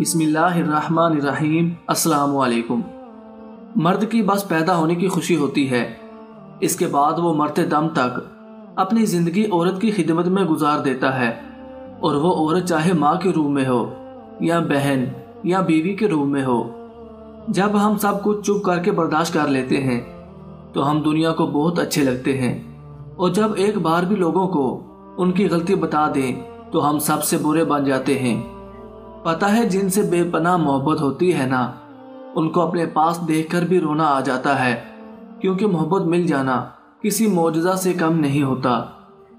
بسم اللہ الرحمن الرحیم۔ السلام علیکم۔ مرد کی بس پیدا ہونے کی خوشی ہوتی ہے۔ اس کے بعد وہ مرتے دم تک اپنی زندگی عورت کی خدمت میں گزار دیتا ہے۔ اور وہ عورت چاہے ماں کے روم میں ہو، یا بہن، یا بیوی کے روم میں ہو۔ جب ہم سب کچھ چپ کر کے برداشت کر لیتے ہیں، تو ہم دنیا کو بہت اچھے لگتے ہیں۔ اور جب ایک بار بھی لوگوں کو ان کی غلطی بتا دیں، تو ہم سب سے برے بن جاتے ہیں۔ پتہ ہے جن سے بے پناہ محبت ہوتی ہے نا، ان کو اپنے پاس دیکھ کر بھی رونا آ جاتا ہے۔ کیونکہ محبت مل جانا کسی معجزہ سے کم نہیں ہوتا۔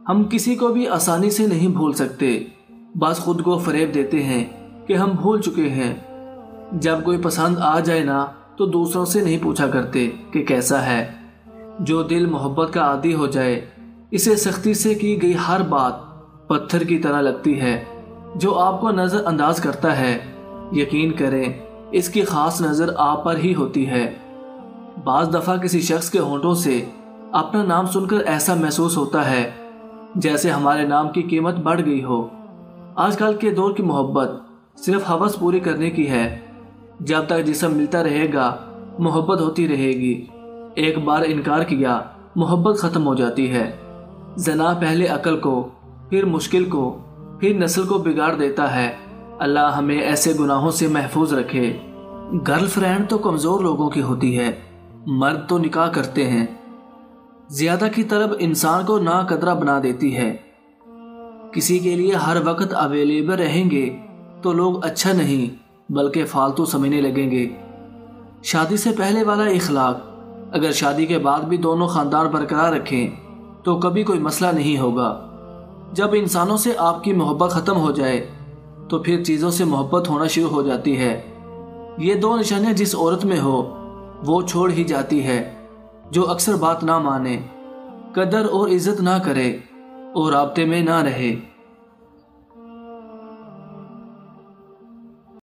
ہم کسی کو بھی آسانی سے نہیں بھول سکتے۔ بس خود کو فریب دیتے ہیں کہ ہم بھول چکے ہیں۔ جب کوئی پسند آ جائے نا، تو دوسروں سے نہیں پوچھا کرتے کہ کیسا ہے۔ جو دل محبت کا عادی ہو جائے، اسے سختی سے کی گئی ہر بات پتھر کی طرح لگتی ہے۔ جو آپ کو نظر انداز کرتا ہے، یقین کریں، اس کی خاص نظر آپ پر ہی ہوتی ہے۔ بعض دفعہ کسی شخص کے ہونٹوں سے اپنا نام سن کر ایسا محسوس ہوتا ہے جیسے ہمارے نام کی قیمت بڑھ گئی ہو۔ آج کل کے دور کی محبت صرف حوث پوری کرنے کی ہے۔ جب تک جسم ملتا رہے گا، محبت ہوتی رہے گی۔ ایک بار انکار کیا، محبت ختم ہو جاتی ہے۔ زنا پہلے عقل کو، پھر مشکل کو پھر نسل کو بگاڑ دیتا ہے۔ اللہ ہمیں ایسے گناہوں سے محفوظ رکھے۔ گرل فرینڈ تو کمزور لوگوں کی ہوتی ہے۔ مرد تو نکاح کرتے ہیں۔ زیادہ کی طرف انسان کو نا قدرہ بنا دیتی ہے۔ کسی کے لیے ہر وقت اویلیبل رہیں گے تو لوگ اچھا نہیں، بلکہ فالتو سمجھنے لگیں گے۔ شادی سے پہلے والا اخلاق، اگر شادی کے بعد بھی دونوں خاندان برقرار رکھیں تو کبھی کوئی مسئلہ نہیں ہوگا۔ جب انسانوں سے آپ کی محبت ختم ہو جائے، تو پھر چیزوں سے محبت ہونا شروع ہو جاتی ہے۔ یہ دو نشانیاں جس عورت میں ہو، وہ چھوڑ ہی جاتی ہے، جو اکثر بات نہ مانے۔ قدر اور عزت نہ کرے اور رابطے میں نہ رہے۔